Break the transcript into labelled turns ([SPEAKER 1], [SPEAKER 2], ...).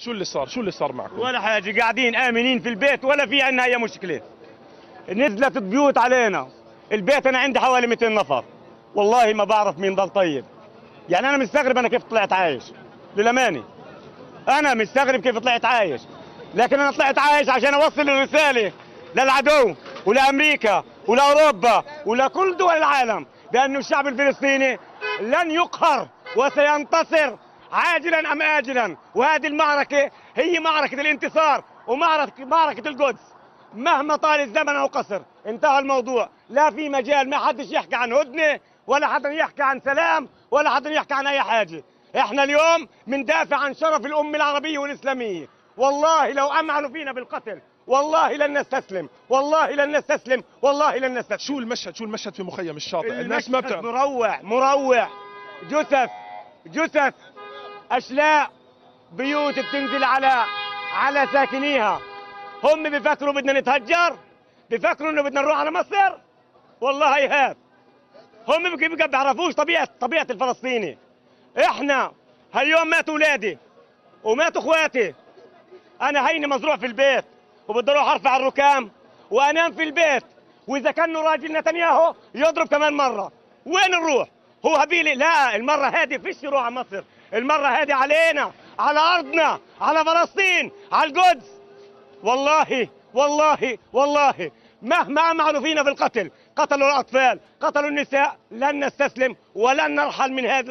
[SPEAKER 1] شو اللي صار؟ شو اللي صار معكم؟
[SPEAKER 2] ولا حاجة قاعدين آمنين في البيت ولا في عندنا أي مشكلة. نزلت بيوت علينا. البيت أنا عندي حوالي 200 نفر. والله ما بعرف مين ضل طيب يعني أنا مستغرب أنا كيف طلعت عايش. للأمانة. أنا مستغرب كيف طلعت عايش. لكن أنا طلعت عايش عشان أوصل الرسالة للعدو ولأمريكا ولأوروبا ولكل دول العالم بانه الشعب الفلسطيني لن يقهر وسينتصر عاجلا أم اجلا؟ وهذه المعركة هي معركة الانتصار ومعركه معركة القدس. مهما طال الزمن أو قصر انتهى الموضوع. لا في مجال ما حدش يحكي عن هدنة ولا حدا يحكي عن سلام ولا حدا يحكي عن أي حاجة. إحنا اليوم بندافع عن شرف الأمة العربية والإسلامية. والله لو أمعنوا فينا بالقتل والله لن نستسلم. والله لن نستسلم. والله لن نستسلم.
[SPEAKER 1] شو المشهد شو المشهد في مخيم الشاطئ؟ الناس ما بتعرف.
[SPEAKER 2] مروع مروع. جثث جثث أشلاء بيوت بتنزل على على ساكنيها. هم بيفكروا بدنا نتهجر بيفكروا إنه بدنا نروح على مصر؟ والله هيهات هم بك- بيعرفوش طبيعة طبيعة الفلسطيني. إحنا هاليوم ماتوا اولادي وماتوا إخواتي. أنا هيني مزروع في البيت وبدي أروح أرفع الركام وأنام في البيت. وإذا كان راجل نتنياهو يضرب كمان مرة. وين نروح؟ هو هبيلي لا المرة هذه فيش يروح على مصر. المرة هذه علينا على أرضنا على فلسطين على القدس. والله والله والله مهما امعنوا فينا في القتل قتلوا الأطفال قتلوا النساء لن نستسلم ولن نرحل من هذه